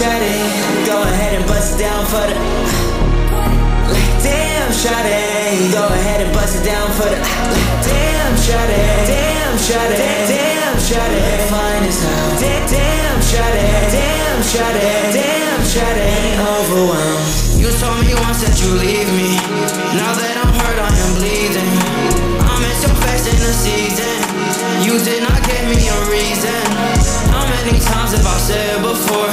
shawty Go ahead and bust it down for the Like damn shawty. Go ahead and bust it down for the Like damn shawty Damn shawty Damn shawty. Fine as hell. Damn shawty Damn shawty Damn shawty. Overwhelmed. You told me once that you leave me. Now that I'm hurt I am bleeding. I miss your face in the season. You did not give me a reason. How many times have I said before?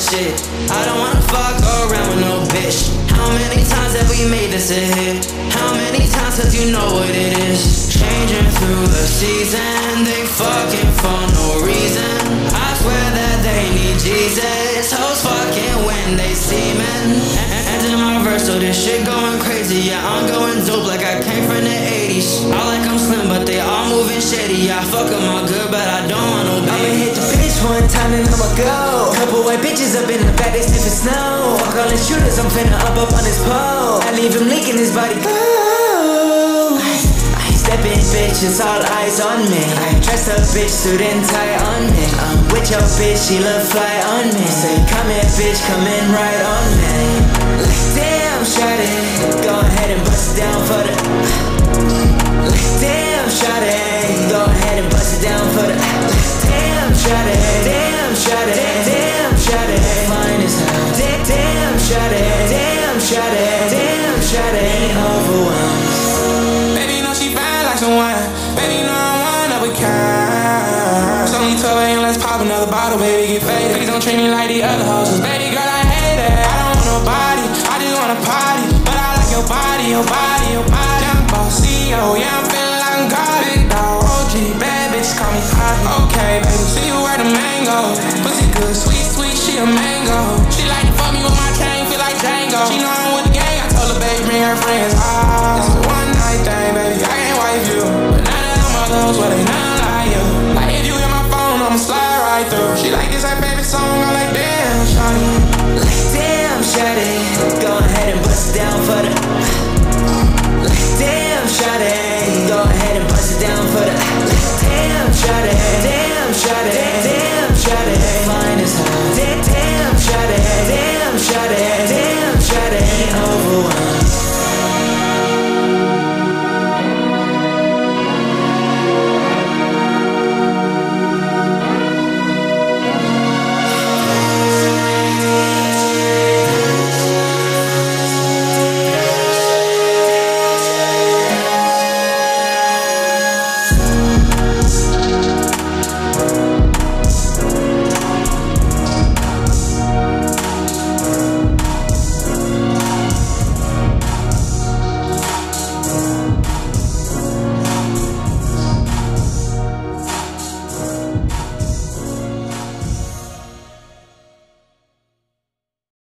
Shit. I don't wanna fuck around with no bitch. How many times have we made this a hit? How many times cause you know what it is? Changing through the season, they fucking for no reason. I swear that they need Jesus. Hoes fucking when they see men. And in my verse, so this shit going crazy. Yeah, I'm going dope like I came from the 80s. I like I'm slim, but they all moving shady. Yeah, I fuck them all good, but I time and I'ma go. Couple white bitches up in the back, they sniffing snow. Fuck all the shooters, I'm finna up up on this pole. I leave him leaking his body. Oh. I step in, bitch, it's all eyes on me. I dress a bitch, suit and tie on me. I'm with your bitch, she look fly on me. Say, come here, bitch, come in right on me. Like, damn, shawty, go ahead and bust it down for the. baby, get paid. Please don't treat me like the other hoes. Baby girl, I hate that. I don't want nobody, I just want a party. But I like your body, your body, your body. I'm bossy, oh yeah, I'm feeling like I'm God. Big dog, OG, bad bitch, call me hot. Okay, baby, see you at the mango. Pussy good, sweet, sweet, she a mango. She like to fuck me with my chain, feel like Django. She know I'm with the gang, I told her, baby, bring her friends. Ah. She like this her baby song, I like damn, shawty.